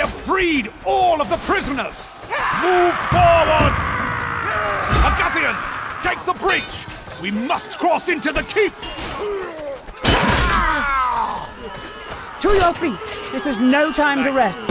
We have freed all of the prisoners! Move forward! Agathians, take the breach! We must cross into the keep! To your feet! This is no time to rest.